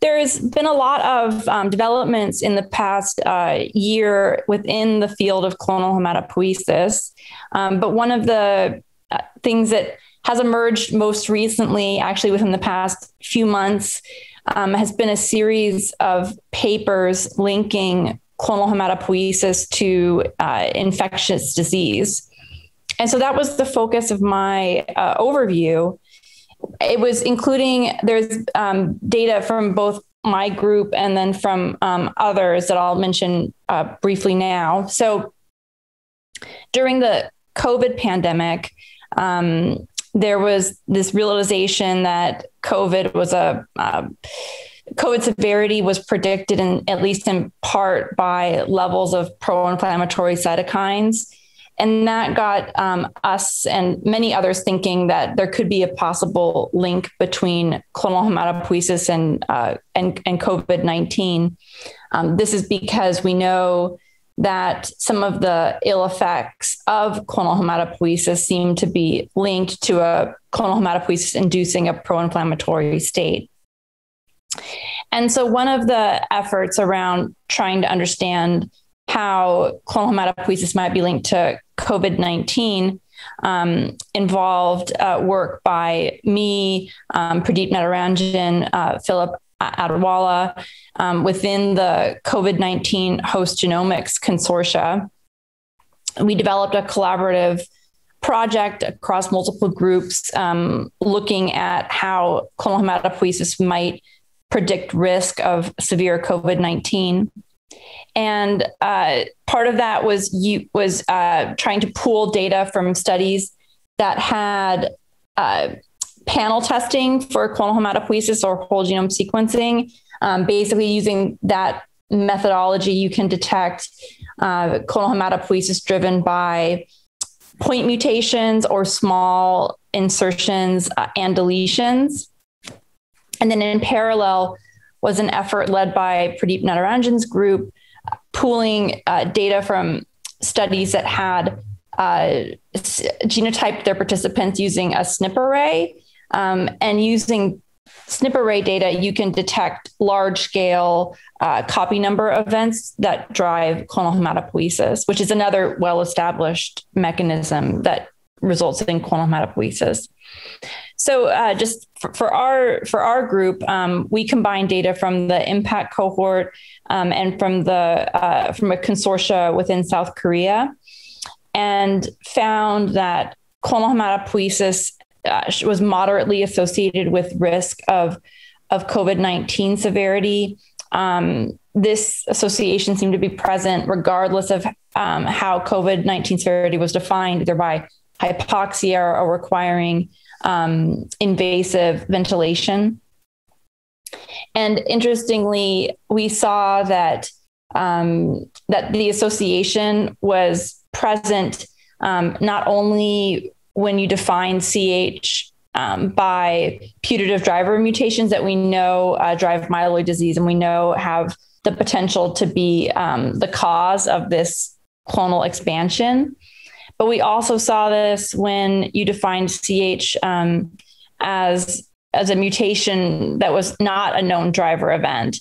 there's been a lot of um, developments in the past uh, year within the field of clonal hematopoiesis. Um, but one of the uh, things that has emerged most recently, actually within the past few months, um, has been a series of papers linking clonal hematopoiesis to uh, infectious disease. And so that was the focus of my uh, overview. It was including, there's um, data from both my group and then from um, others that I'll mention uh, briefly now. So during the COVID pandemic, um, there was this realization that COVID was a uh, COVID severity was predicted in at least in part by levels of pro-inflammatory cytokines. And that got um, us and many others thinking that there could be a possible link between clonal hematopoiesis and, uh, and, and COVID 19. Um, this is because we know that some of the ill effects of clonal hematopoiesis seem to be linked to a clonal hematopoiesis inducing a pro inflammatory state. And so, one of the efforts around trying to understand how clonal hematopoiesis might be linked to COVID 19 um, involved uh, work by me, um, Pradeep Natarajan, uh, Philip Adewale um, within the COVID 19 host genomics consortia. We developed a collaborative project across multiple groups um, looking at how clonal hematopoiesis might predict risk of severe COVID 19. And uh, part of that was you was uh, trying to pool data from studies that had uh, panel testing for clonal hematopoiesis or whole genome sequencing. Um, basically, using that methodology, you can detect uh, clonal hematopoiesis driven by point mutations or small insertions uh, and deletions. And then in parallel was an effort led by Pradeep Natarajan's group, pooling uh, data from studies that had uh, genotyped their participants using a SNP array um, and using SNP array data, you can detect large scale uh, copy number events that drive clonal hematopoiesis, which is another well established mechanism that results in clonal hematopoiesis. So, uh, just for, for, our for our group, um, we combine data from the impact cohort um, and from the uh, from a consortia within South Korea, and found that clonal hematopoiesis uh, was moderately associated with risk of of COVID nineteen severity. Um, this association seemed to be present regardless of um, how COVID nineteen severity was defined, either by hypoxia or, requiring um, invasive ventilation. And interestingly, we saw that um, that the association was present um, not only when you define CH um, by putative driver mutations that we know uh, drive myeloid disease and we know have the potential to be um, the cause of this clonal expansion. But we also saw this when you defined CH um, as as a mutation that was not a known driver event.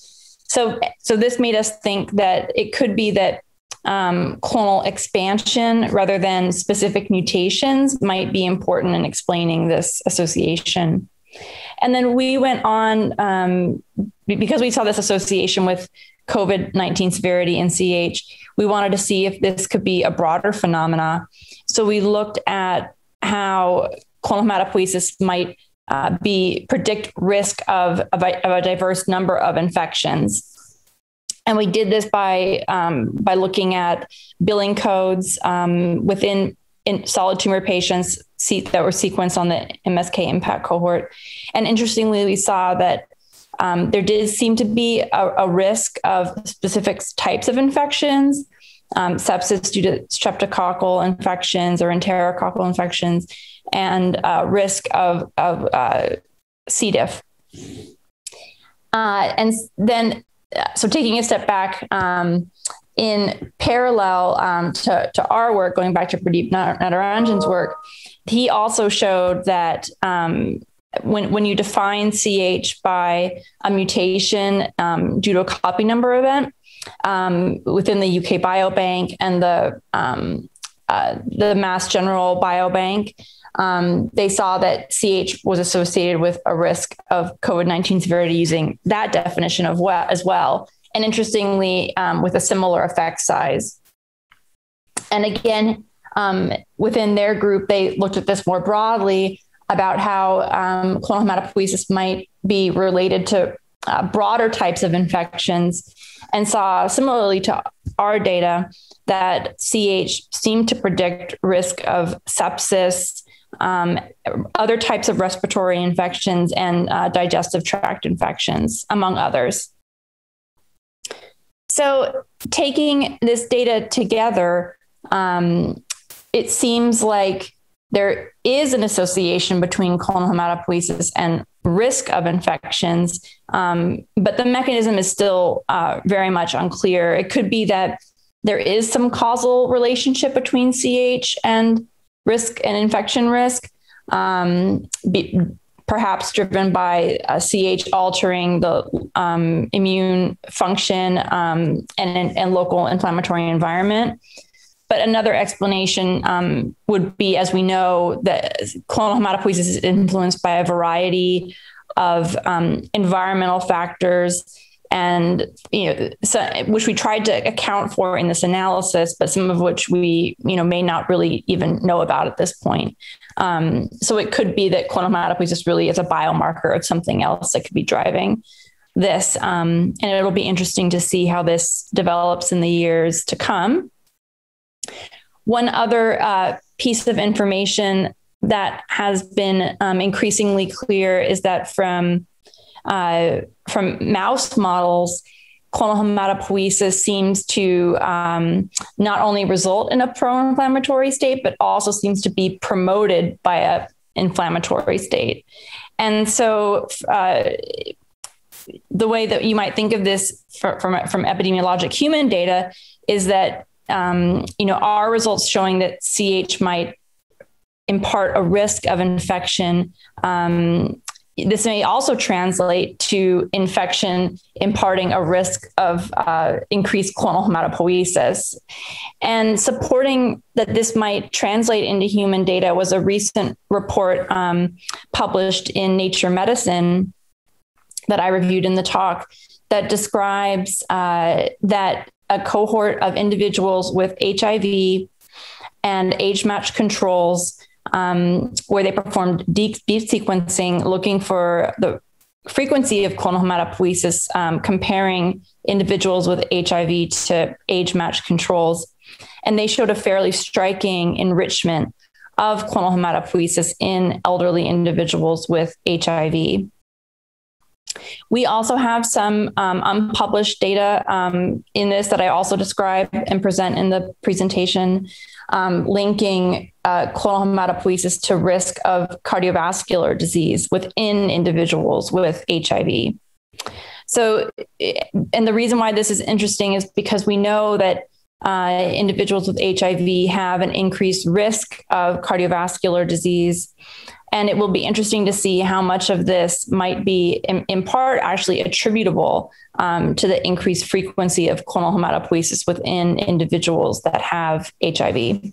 So, so this made us think that it could be that um, clonal expansion rather than specific mutations might be important in explaining this association. And then we went on um, because we saw this association with COVID 19 severity in CH. We wanted to see if this could be a broader phenomena. So we looked at how clonal might uh, be predict risk of, of a, of a diverse number of infections. And we did this by um, by looking at billing codes um, within solid tumor patients that were sequenced on the MSK impact cohort. And interestingly, we saw that um, there did seem to be a, a, risk of specific types of infections, um, sepsis due to streptococcal infections or enterococcal infections, and uh, risk of, of uh, C. diff. Uh, and then so taking a step back, um, in parallel um, to, to our work, going back to Pradeep Natarajan's work, he also showed that um, when, when you define CH by a mutation um, due to a copy number event um, within the UK Biobank and the um, uh, the Mass General Biobank, um, they saw that CH was associated with a risk of COVID 19 severity using that definition of what as well. And interestingly, um, with a similar effect size. And again, um, within their group, they looked at this more broadly about how um, clonal hematopoiesis might be related to uh, broader types of infections and saw similarly to our data that CH seemed to predict risk of sepsis, um, other types of respiratory infections, and uh, digestive tract infections, among others. So, taking this data together, um, it seems like there is an association between hematopoiesis and risk of infections, um, but the mechanism is still uh, very much unclear. It could be that there is some causal relationship between CH and risk and infection risk, um, be, perhaps driven by uh, CH altering the um, immune function um, and, and local inflammatory environment. But another explanation um, would be, as we know, that clonal hematopoiesis is influenced by a variety of um, environmental factors and you know so, which we tried to account for in this analysis but some of which we you know may not really even know about at this point. Um, so it could be that clonal hematopoiesis really is a biomarker of something else that could be driving this um, and it'll be interesting to see how this develops in the years to come one other uh, piece of information that has been um, increasingly clear is that from uh, from mouse models, clonal hematopoiesis seems to um, not only result in a pro-inflammatory state, but also seems to be promoted by a inflammatory state. And so, uh, the way that you might think of this for, from from epidemiologic human data is that um, you know our results showing that CH might impart a risk of infection um, this may also translate to infection imparting a risk of uh, increased clonal hematopoiesis. And supporting that this might translate into human data was a recent report um, published in Nature Medicine that I reviewed in the talk that describes uh, that a cohort of individuals with HIV and age matched controls um, where they performed deep, sequencing looking for the frequency of clonal hematopoiesis, um, comparing individuals with HIV to age matched controls. And they showed a fairly striking enrichment of clonal hematopoiesis in elderly individuals with HIV. We also have some um, unpublished data um, in this that I also describe and present in the presentation um, linking uh, clonal hematopoiesis to risk of cardiovascular disease within individuals with HIV. So, and the reason why this is interesting is because we know that uh, individuals with HIV have an increased risk of cardiovascular disease. And it will be interesting to see how much of this might be, in, in part, actually attributable um, to the increased frequency of clonal hematopoiesis within individuals that have HIV.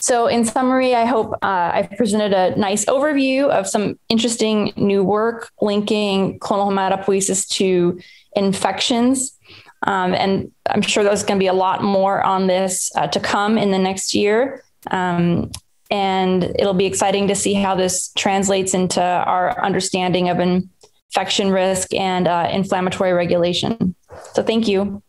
So, in summary, I hope uh, I've presented a nice overview of some interesting new work linking clonal hematopoiesis to infections. Um, and I'm sure there's going to be a lot more on this uh, to come in the next year. Um, and it'll be exciting to see how this translates into our understanding of infection risk and uh, inflammatory regulation. So thank you.